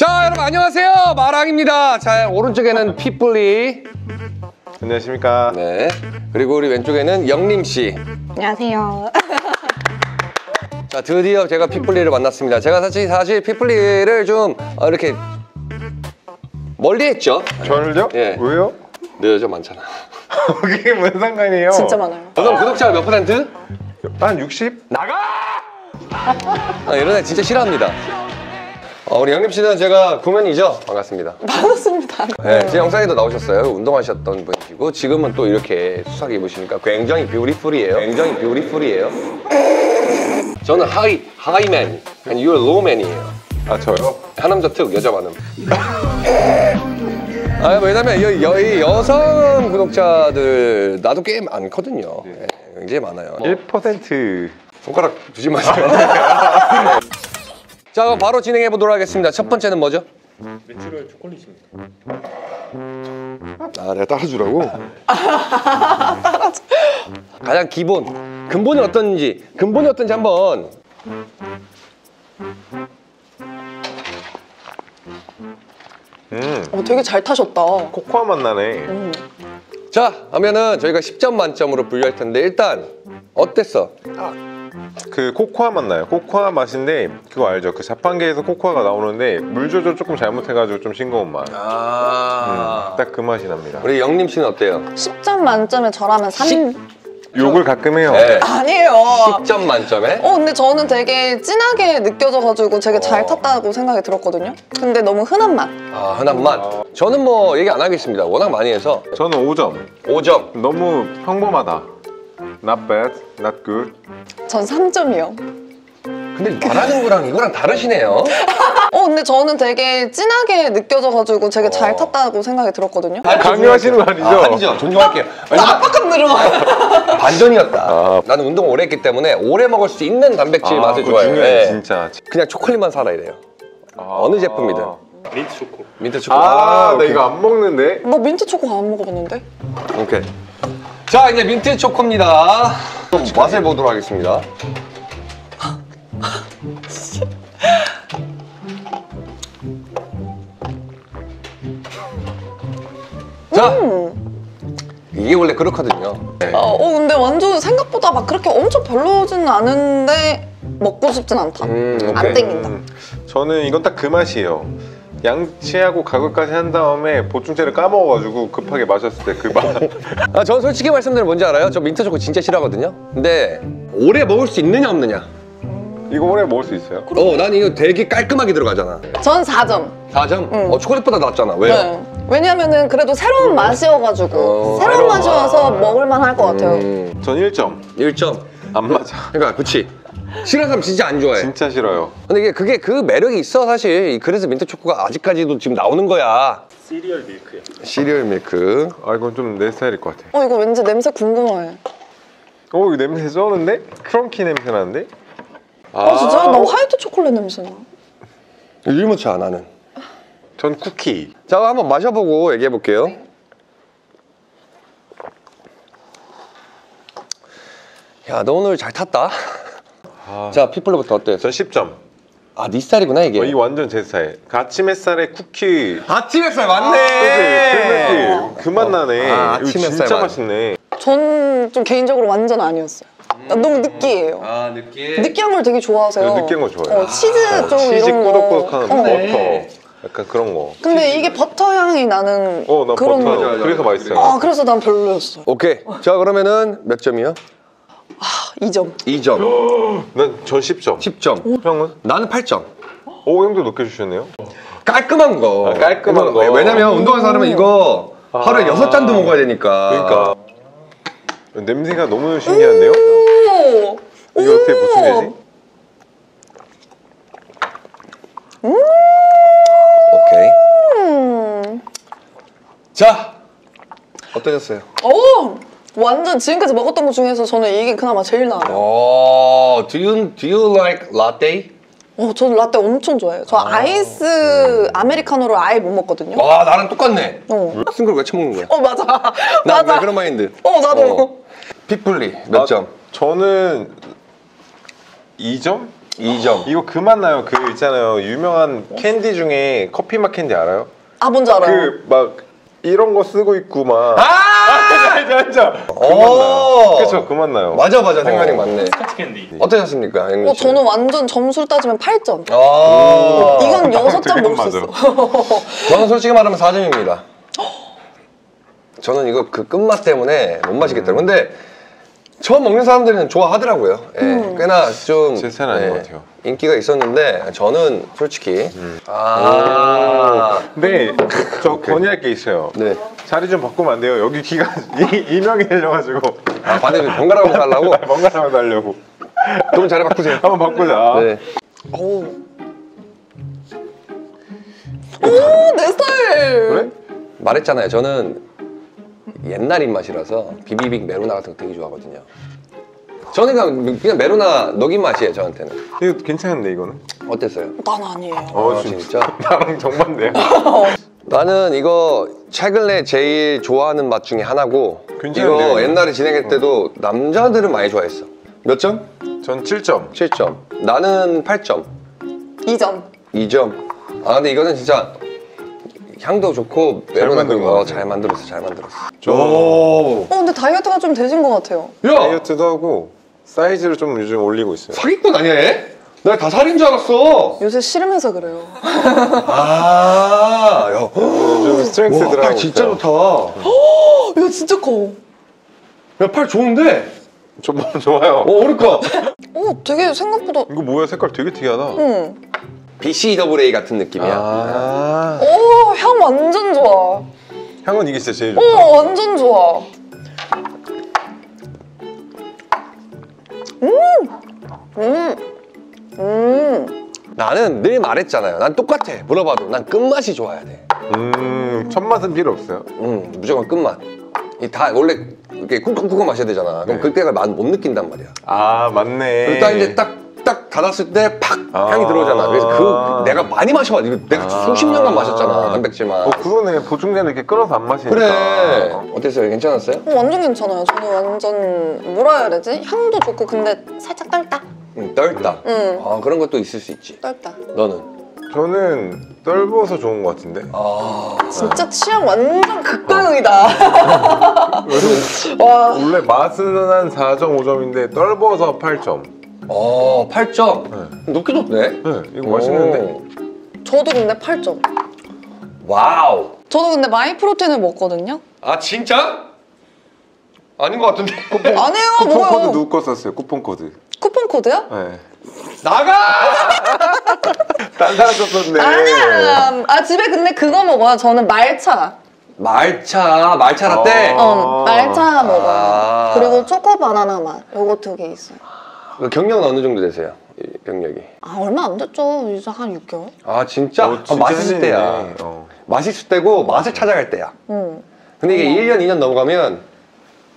자 여러분 안녕하세요 마랑입니다 자 오른쪽에는 핏불리 안녕하십니까. 네 그리고 우리 왼쪽에는 영림씨 안녕하세요. 자 드디어 제가 핏불리를 만났습니다 제가 사실 사실 핏불리를 좀 어, 이렇게 멀리 했죠 저를요? 예. 왜요? 내 여자 많잖아 그게 무슨 상관이에요? 진짜 많아요. 그럼 구독자가 몇 퍼센트? 한 60? 나가! 아, 이런 애 진짜 싫어합니다 어, 우리 영림 씨는 제가 구면이죠 반갑습니다 반갑습니다. 네, 제 영상에도 나오셨어요. 운동하셨던 분이시고 지금은 또 이렇게 수사게 입으시니까 굉장히 beautiful이에요. 굉장히 beautiful이에요. 저는 high, high man, and you're low man이에요. 아 저요? 하남자 특 여자 많음. 아 왜냐면 여, 여, 이 여성 구독자들 나도 꽤 많거든요. 네, 굉장히 많아요. 1% 손가락 두지 마세요. 자 그럼 바로 진행해 보도록 하겠습니다. 첫 번째는 뭐죠? natural 초콜릿입니다. 아 내가 따라주라고? 가장 기본 근본이 어떤지 근본이 어떤지 한번 음 어, 되게 잘 타셨다. 코코아 맛 나네. 음. 자 하면은 저희가 10점 만점으로 분류할 텐데 일단 어땠어? 그 코코아 맛 나요. 코코아 맛인데 그거 알죠? 그 자판기에서 코코아가 나오는데 물 조절 조금 잘못해가지고 좀 싱거운 맛. 아딱그 맛이 납니다. 우리 영림 씨는 어때요? 10점 만점에 저라면 3. 욕을 가끔 해요. 네. 아니에요. 10점 만점에 어, 근데 저는 되게 진하게 느껴져가지고 되게 잘 어. 탔다고 생각이 들었거든요. 근데 너무 흔한 맛. 아 흔한 맛 저는 뭐 얘기 안 하겠습니다 워낙 많이 해서 저는 5점. 5점 너무 평범하다. Not bad, not good. 전 3점이요. 근데 말하는 거랑 이거랑 다르시네요 어, 근데 저는 되게 진하게 느껴져가지고 되게 잘 어. 탔다고 생각이 들었거든요. 강요하시는 거 아니죠? 아, 아니죠 존중할게요 왜냐면 압박감 들어. 반전이었다 아. 나는 운동 오래 했기 때문에 오래 먹을 수 있는 단백질 아, 맛을 그거 좋아해요 중요해, 네. 진짜. 그냥 초콜릿만 살아 이래요 어느 제품이든 민트 초코. 민트 초콜릿 아, 나 오케이. 이거 안 먹는데? 나 민트 초코 안 먹어봤는데? 오케이 자 이제 민트 초코입니다 좀 맛을 보도록 하겠습니다 자 이게 원래 그렇거든요 네. 어, 어, 근데 완전 생각보다 막 그렇게 엄청 별로진 않은데 먹고 싶진 않다. 음, 오케이. 안 땡긴다. 음, 저는 이건 딱 그 맛이에요. 양치하고 가글까지 한 다음에 보충제를 까먹어가지고 급하게 마셨을 때 그 맛. 아, 전 솔직히 말씀드리면 뭔지 알아요? 저 민트 초코 진짜 싫어하거든요 근데 오래 먹을 수 있느냐 없느냐 이거 오래 먹을 수 있어요? 어, 난 이거 되게 깔끔하게 들어가잖아 전 4점. 4점? 응. 어, 초콜릿보다 낫잖아 왜요? 네. 왜냐면은 그래도 새로운 맛이어가지고 어, 새로운 새로운 맛이어서 맛. 먹을만 할 것 같아요. 음, 전 1점. 1점 안 맞아. 그러니까 그치 싫어하는 사람 진짜 안 좋아해 진짜 싫어요. 근데 이게 그게 그 매력이 있어 사실 그래서 민트 초코가 아직까지도 지금 나오는 거야 시리얼 밀크요. 시리얼 밀크 아 이건 좀 내 스타일일 것 같아. 어 이거 왠지 냄새 궁금해. 어 이거 냄새 쩌는데? 크런키 냄새 나는데? 아, 진짜? 나 화이트 초콜릿 냄새 나. 율무차 나는 전 쿠키. 자 한번 마셔보고 얘기해 볼게요 야 너 오늘 잘 탔다 아, 자 핏블리부터 어때? 전 10점. 아 네 스타일이구나 이게 어, 이 완전 제 스타일. 그 아침 햇살에 쿠키. 아침 햇살 그치? 그, 그맛 나네. 아, 아침 햇살 진짜 맛. 맛있네. 전 좀 개인적으로 완전 아니었어요. 나 너무 느끼해요. 아 느끼해 느끼한 걸 되게 좋아하세요. 네, 느끼한 거 좋아해요. 어, 치즈 좀 치즈 이런 거. 꾸덕꾸덕한 어. 버터. 약간 그런 거. 근데 이게 버터 향이 나는 어, 나 그런 버터. 맞아, 맞아. 그래서 맛있어요. 아 그래서 난 별로였어. 오케이 자 그러면은 몇 점이요? 2점. 2점 난 전 10점. 10점 형은? 나는 8점 오 형도 높게 주셨네요. 깔끔한 거 아, 깔끔한 이거 거. 왜냐면 운동하는 사람은 이거 하루에 여섯 잔도 먹어야 되니까 그러니까 냄새가 너무 신기한데요? 오. 이거 어떻게 보충되지? 오케이 음. 자 어떠셨어요? 오. 완전 지금까지 먹었던 것 중에서 저는 이게 그나마 제일 나아요. 어, do you do you like latte? 어, 저는 라떼 엄청 좋아해요. 저 아. 이스 아메리카노를 아예 못 먹거든요. 와 나랑 똑같네. 어. 쓴 걸왜 처먹는 거야? 어, 맞아. 나, 맞아. 나 그런 마인드. 어, 나도. 핏불리 몇 아, 점? 저는 2점? 2점. 이거 그맛 나요. 그 있잖아요. 유명한 캔디 중에 커피 맛 캔디 알아요? 아 뭔지 알아요. 그 막 이런 거 쓰고 있고 막. 아! 알죠 알죠. 나요. 그렇죠 그맛 나요. 맞아 맞아 생각이 어. 맞네. 스카치 캔디. 어떠셨습니까? 앵글 어? 저는 완전 점수를 따지면 8점. 아. 이건 여섯 점 되게. 있어. 저는 솔직히 말하면 4점입니다. 저는 이거 그 끝맛 때문에 못 마시겠더라고요. 근데 처음 먹는 사람들은 좋아하더라고요. 예, 음. 꽤나 좀제 스타일은 아닌 예, 것 같아요. 인기가 있었는데 저는 솔직히 음. 아, 근데 저 건의할 게 있어요. 네. 자리 좀 바꾸면 안 돼요. 여기 귀가 이- 이명이 되려가지고 아 반대로 번갈아 가면서 하려고? 번갈아가면서 하려고. 그럼 자리 바꾸세요. 한번 바꾸자. 네. 오. 오, 내 스타일. 그래? 말했잖아요. 저는 옛날 입맛이라서 비비빅 메로나 같은 거 되게 좋아하거든요. 저는 그냥, 그냥 메로나 녹인 맛이에요. 저한테는. 이거 괜찮은데 이거는? 아, 어땠어요? 난 아니에요. 어 아, 진짜. 나랑 정반대야. 나는 이거 최근에 제일 좋아하는 맛 중에 하나고 괜찮은데요, 이거? 옛날에 진행할 때도 남자들은 많이 좋아했어 몇 점? 전 7점. 7점 나는 8점 2점. 2점 아 근데 이거는 진짜 향도 좋고 메로나 만든 것 어, 같아요. 잘 만들었어 잘 만들었어 저 어, 근데 다이어트가 좀 되신 것 같아요. 야 다이어트도 하고 사이즈를 좀 요즘 올리고 있어요. 사기꾼 아니야 얘? 나 다 살인 줄 알았어 요새 싫으면서 그래요. 아 야. 좀 strength 와, 들어가고 팔 진짜 있어요. 좋다 이거 진짜 커. 야 팔 좋은데? 저 좋아요. 어 그러니까 오, 되게 생각보다. 이거 뭐야 색깔 되게 특이하다. 응. BCAA 같은 느낌이야 아 오, 향 완전 좋아. 향은 이게 진짜 제일 좋다. 오, 완전 좋아. 음, 음, 음. 나는 늘 말했잖아요. 난 똑같아. 물어봐도 난 끝맛이 좋아야 돼. 음, 첫 맛은 필요 없어요. 음, 무조건 끝맛. 이다 원래 이렇게 쿵쿵쿵 마셔야 되잖아. 그럼 네. 그때가 맛 못 느낀단 말이야. 아 맞네. 딱 이제 딱, 딱 닫았을 때팍 아. 향이 들어오잖아. 그래서 그 내가 많이 마셔가지고 내가 아. 수십 년간 마셨잖아. 단백질만. 어 그러네 보충제는 이렇게 끌어서 안 마시니까. 그래. 어땠어요? 괜찮았어요? 어, 완전 괜찮아요. 저는 완전 뭐라 해야 되지? 향도 좋고 근데 살짝 떨다. 응, 떨다. 응, 아, 그런 것도 있을 수 있지. 떨다. 너는? 저는 떫어서 좋은 것 같은데. 아. 진짜 취향 완전 극강이다. 와, 원래 맛은 한 4.5점인데 떫어서 8점. 어, 8점. 네. 높게 높네. 네, 이거 맛있는데. 오. 저도 근데 8점. wow. 저도 근데 마이 프로틴을 먹거든요. 아, 진짜? 아닌 것 같은데. 아니에요, 쿠폰 코드 뭐요? 누구 거 썼어요? 쿠폰 코드. 쿠폰 코드요? 네. 나가! 딴 사람 썼었네. 아니야. 아 집에 근데 그거 먹어요. 저는 말차. 말차, 말차 라떼. 어. 어, 말차 먹어요. 아. 그리고 초코 바나나 맛. 요거 두 개 있어요. 그 경력은 어느 정도 되세요? 이 경력이. 아 얼마 안 됐죠. 이제 한 6개월. 아, 진짜? 어, 아, 진짜 맛있을 했네. 때야. 어. 맛있을 때고 맛을 찾아갈 때야. 응. 근데 이게 1년, 2년 넘어가면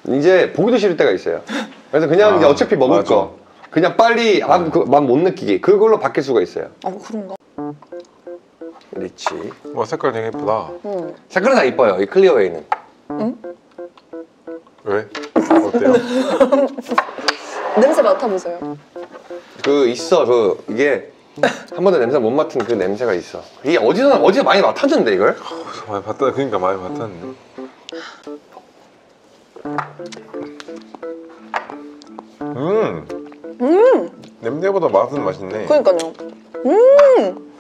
이제 보기도 싫을 때가 있어요. 그래서 그냥 아, 이제 어차피 먹을 맞아. 거. 그냥 빨리 아, 그, 맛못 느끼게. 그걸로 바뀔 수가 있어요. 아 그런가? 리치. 와 색깔 되게 예쁘다. 응. 색깔은 다 이뻐요. 이 클리어웨이는. 왜? 어때요? 냄새 맡아보세요. 그 있어. 그 이게 한 번도 냄새 못 맡은 그 냄새가 있어. 이게 어디서 어디서 많이 맡았는데 이걸? 많이 봤다. 그러니까 많이 봤다는데. 음. 음. 냄새보다 맛은 맛있네. 그러니까요. 음.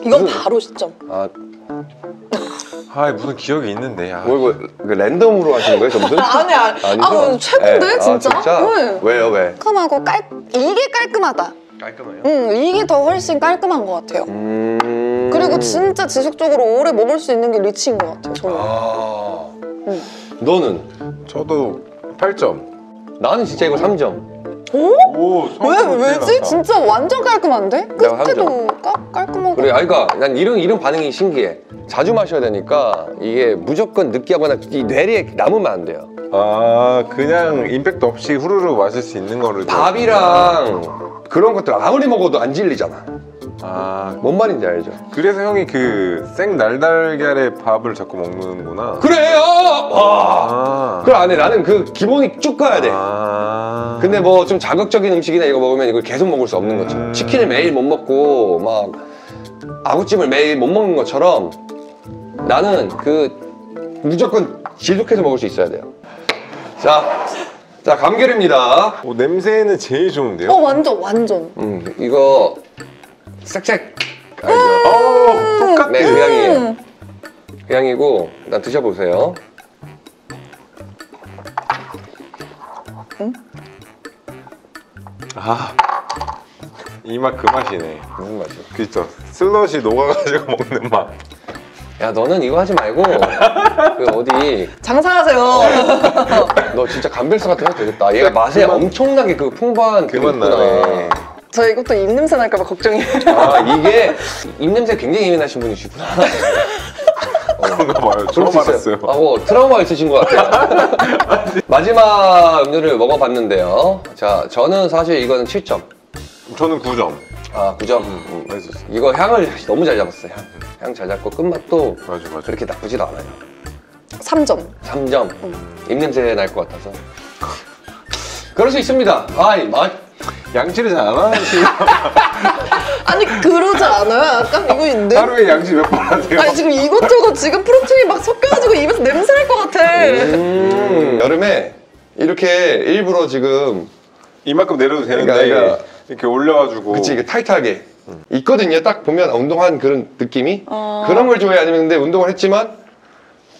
이건 무슨- 바로 시점. 아, 아 무슨 기억이 있는데. 아. 뭐, 뭐, 그 랜덤으로 하시는 거예요, 전부? 아니 아니. 아니죠? 아 최고인데 네. 진짜. 아, 진짜? 네. 왜요, 왜? 깔끔하고 깔 이게 깔끔하다. 깔끔해요. 응 이게 더 훨씬 깔끔한 것 같아요. 음. 그리고 진짜 지속적으로 오래 먹을 수 있는 게 리치인 것 같아요. 저는. 아. 응. 너는? 저도 8점. 나는 진짜 이거 3점. 오. 왜 왜지? 진짜 완전 깔끔한데? 내가 끝에도 깔, 깔끔하고. 그래, 아니, 그러니까 난 이런 이런 반응이 신기해. 자주 마셔야 되니까 이게 무조건 느끼하거나 이 뇌리에 남으면 안 돼요. 아 그냥 임팩트 없이 후루룩 마실 수 있는 거를. 밥이랑 그런 것들 아무리 먹어도 안 질리잖아. 아 뭔 말인지 알죠? 그래서 형이 그 생 날달걀에 밥을 자꾸 먹는구나. 그래요! 와! 아. 그걸 안 해. 나는 그 기본이 쭉 가야 돼. 아. 근데 뭐 좀 자극적인 음식이나 이거 먹으면 이걸 계속 먹을 수 없는 거죠. 음. 치킨을 매일 못 먹고 막 아구찜을 매일 못 먹는 것처럼 나는 그 무조건 지속해서 먹을 수 있어야 돼요. 자, 자 감귤입니다. 오, 냄새는 제일 좋은데요? 어 완전 완전. 음, 이거 싹싹 알죠? 어, 똑같아. 네, 그 향이에요. 그 향이고 일단 드셔보세요. 아. 이 맛 그 맛이네. 무슨 맛이야? 그죠. 슬럿이 녹아가지고 먹는 맛. 야 너는 이거 하지 말고 그 어디 장사하세요. 너 진짜 감별사 같은 거 해도 되겠다. 얘가 맛에 그만- 엄청나게 그 풍부한 그 그게 맛 있구나. 나네. 저 이것도 입냄새 날까봐 걱정이에요. 아 이게 입냄새 굉장히 예민하신 분이시구나. 그런가 봐요. 처음 수 알았어요. 아, 뭐 트라우마 있으신 것 같아요. 마지막 음료를 먹어봤는데요. 자 저는 사실 이거는 7점. 저는 9점. 아 9점. 음. 맛있었어. 이거 향을 너무 잘 잡았어요. 향. 향 잘 잡고 끝맛도 맞아, 맞아. 그렇게 나쁘지도 않아요. 3점. 3점. 입냄새 날 것 같아서. 그럴 수 있습니다. 아이 맛. 양치를 잘 안 하시는 아니 그러지 않아요? 약간 이거 내 하루에 양치 몇 번 하세요? 아니 지금 이것저것 지금 프로틴이 막 섞여가지고 입에서 냄새 날 것 같아. 음, 여름에 이렇게 일부러 지금 이만큼 내려도 되는데 그러니까, 그러니까. 이렇게 올려가지고 그치 이게 타이트하게 있거든요. 딱 보면 운동한 그런 느낌이 어. 그런 걸 좋아해 아니면 근데 운동을 했지만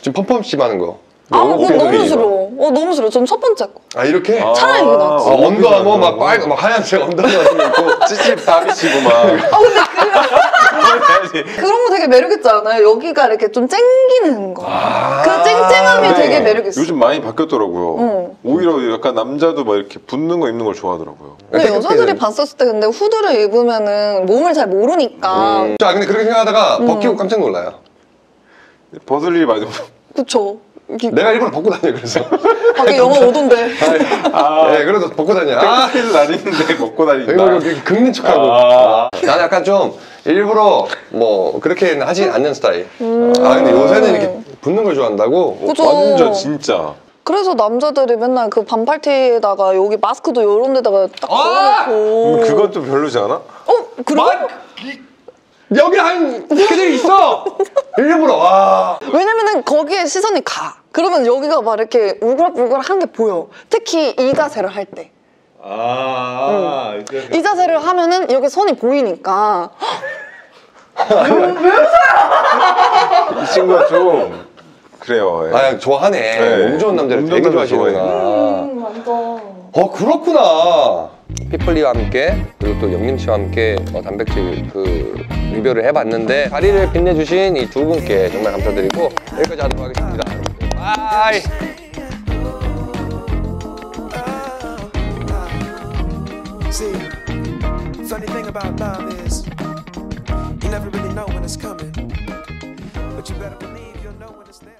좀 펌펌심 하는 거. 아 요거 그거 너무. 싫어. 어 너무 싫어. 전 첫 번째 거. 아 이렇게. 아, 차라리 이거 낫지. 아, 언더아머 막 빨간 막 하얀색 언더아머 같은 거 있고 찌찌 다비치고 막 아 근데 그, 그런 거 되게 매력 있지 않아요? 여기가 이렇게 좀 쨍기는 거. 그 쨍쨍함이 네. 되게 매력 있어. 요즘 많이 바뀌었더라고요. 응. 오히려 약간 남자도 막 이렇게 붙는 거 입는 걸 좋아하더라고요. 근데. 여자들이 봤었을 때 근데 후드를 입으면은 몸을 잘 모르니까 음. 자 근데 그렇게 생각하다가 벗기고 깜짝 놀라요. 벗을 일이 많이 그쵸. 이게 내가 일부러 벗고 다녀 그래서. 밖에 영하 5도인데 아, 네 그래도 벗고 다녀. 아 팬티도 다니는데 먹고 다닌다. 긁는 척하고. 아. 나는 약간 좀 일부러 뭐 그렇게는 하지 않는 스타일. 아 근데 요새는 이렇게 붙는 걸 좋아한다고. 그죠. 완전 진짜. 그래서 남자들이 맨날 그 반팔티에다가 여기 마스크도 요런 데다가 딱 아! 걸어놓고 음, 그건 좀 별로지 않아? 어? 그래? 여기 한 개들이 있어. 일부러 와. 왜냐면은 거기에 시선이 가 그러면 여기가 막 이렇게 울그락불그락한 게 보여 특히 이 자세를 할때이 아, 이제 자세를 하면은 여기 선이 보이니까 이 친구가 좀 그래요. 예. 아 좋아하네. 네. 몸 좋은 남자를 몸 되게 좋아하시는구나. 완전 어 그렇구나. 핏블리와 함께 그리고 또 영림 씨와 함께 어, 단백질 그 리뷰를 해봤는데 자리를 빛내주신 이 두 분께 정말 감사드리고 여기까지 하도록 하겠습니다. bye. See, funny thing about love is you never really know when it's coming, but you better believe you'll know when it's there.